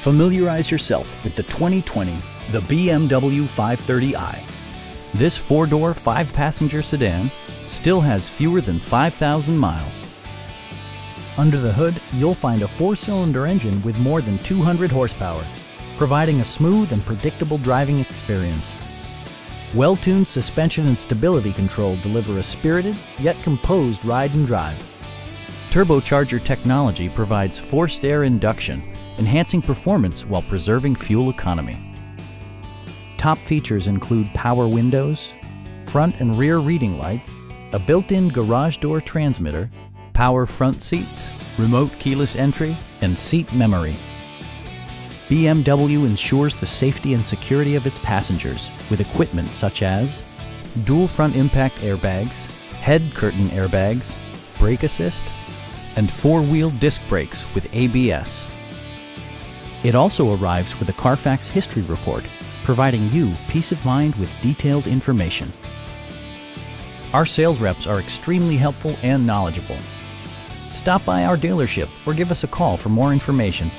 Familiarize yourself with the 2020 the BMW 530i. This four-door, five-passenger sedan still has fewer than 5,000 miles. Under the hood, you'll find a four-cylinder engine with more than 200 horsepower, providing a smooth and predictable driving experience. Well-tuned suspension and stability control deliver a spirited yet composed ride and drive. Turbocharger technology provides forced air induction, enhancing performance while preserving fuel economy. Top features include power windows, front and rear reading lights, a built-in garage door transmitter, power front seats, remote keyless entry, and seat memory. BMW ensures the safety and security of its passengers with equipment such as dual front impact airbags, head curtain airbags, brake assist, and four-wheel disc brakes with ABS. It also arrives with a Carfax history report, providing you peace of mind with detailed information. Our sales reps are extremely helpful and knowledgeable. Stop by our dealership or give us a call for more information.